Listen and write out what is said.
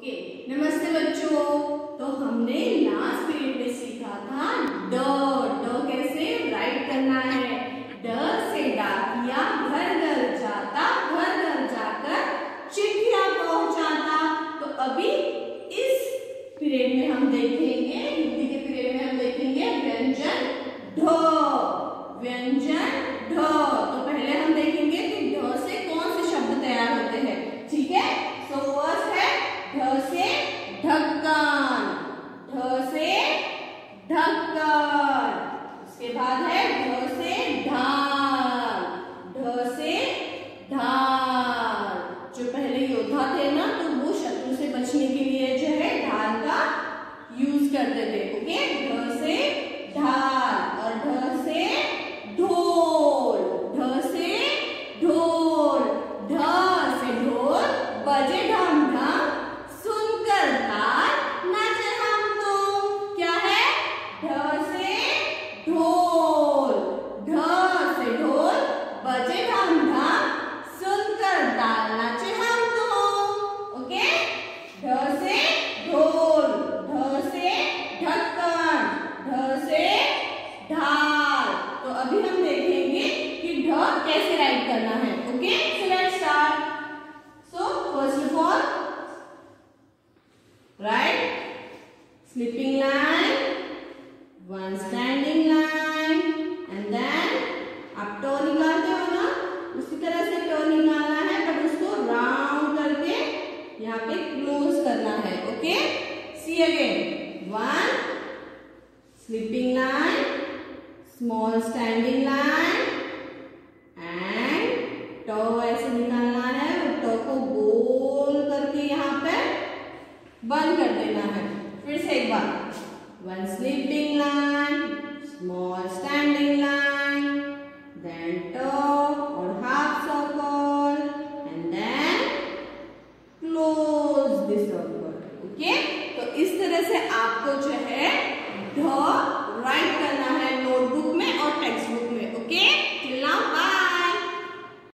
Okay, नमस्ते बच्चों। तो हमने लास्ट पीरियड में सीखा था ड। ड कैसे? राइट करना है। ड से डाकिया, घर घर जाता, घर घर जाकर चिट्ठियाँ पहुंचाता। तो अभी इस पीरियड में हम देखेंगे, हिंदी के पीरियड में हम देखेंगे व्यंजन ढ व्यंजन ढ तो पहले हम देखेंगे कि ढ से कौन से शब्द तैयार होते हैं ठीक है सो फ़र्स्ट है ढ से ढक्कन ढ से ढक्कन उसके बाद है ढ से ढाल ढ से ढाल जो पहले योद्धा थे ना तो वो शत्रु से बचने के लिए जो है ढाल का यूज़ करते थे ओके ढ से ढाल और ढ से ढोल। ढ से ढोल। ढ से ढोल। बजे ढम ढम। सुनकर ताल नाचे हम तुम क्या है? ढ से ढोल। ढ से ढोल। बजे right sleeping line one standing line and then आप टो निकालते हो ना, उसी तरह से टो निकालना है बट उसको राउंड करके यहाँ पे क्लोज करना है okay see again one sleeping line small standing line one sleeping lion small standing lion then top or half circle and then close the circle. Okay? so is tarah se aapko jo hai ध write karna hai